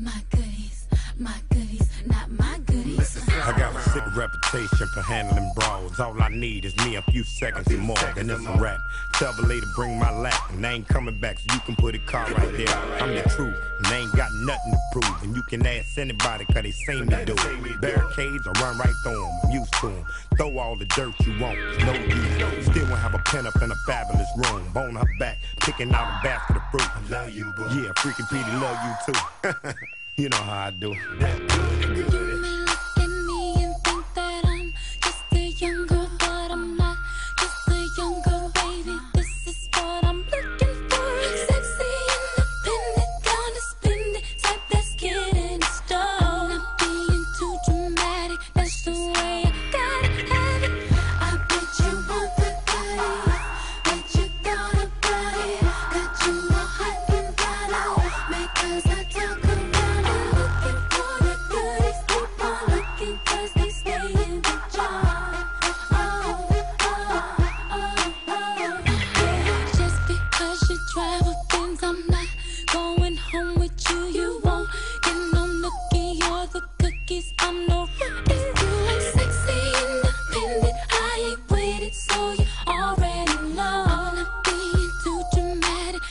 my goodies, my goodies, not my goodies. I got a sick reputation for handling brawls. All I need is me a few seconds or more, then it's a wrap. Tell the lady bring my lap, and I ain't coming back, so you can put a car right there. I'm the truth, and they ain't got nothing to prove. And you can ask anybody, cause they seen me do it. Barricades, I run right through them, used to them. Throw all the dirt you want, no use. Still won't have a pen up in a fabulous room. Bone her back, picking out a basket of fruit. Yeah, freaking Petey love you too. you know how I do.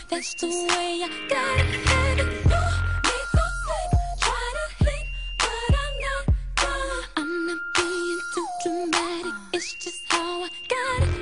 It's just how I gotta have it. Try to sleep, but I'm not gonna I'm not being too dramatic, it's just how I got it.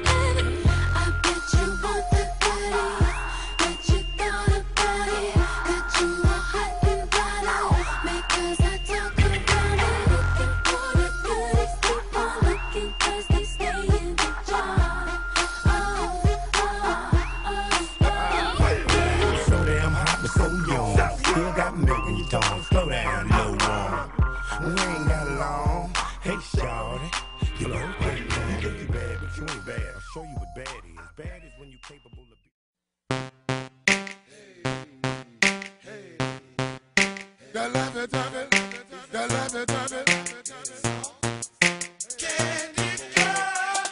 Capable of. The love it, love it, the love it, love it. Candy girl,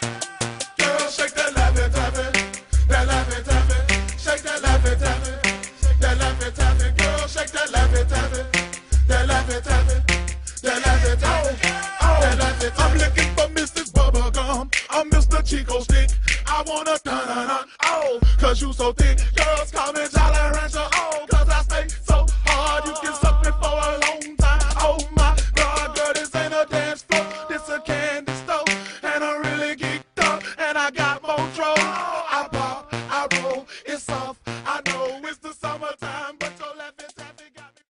girl, shake the love it, love it, the love it, love it, shake the love it, love it, the love it, love it, girl, shake the love it, love it, the love it, love it, the love it, love it, the love it. I'm looking for Mrs. Bubblegum, I'm Mr. Chick-O-Stick. I wanna dun dun dun oh, cause you so thick. Girls call me Jolly Rancher oh, cause I stay so hard. You can suck me for a long time. Oh my God, girl, this ain't a dance floor, this a candy store. And I'm really geeked up, and I got more troll. I pop, I roll, it's off.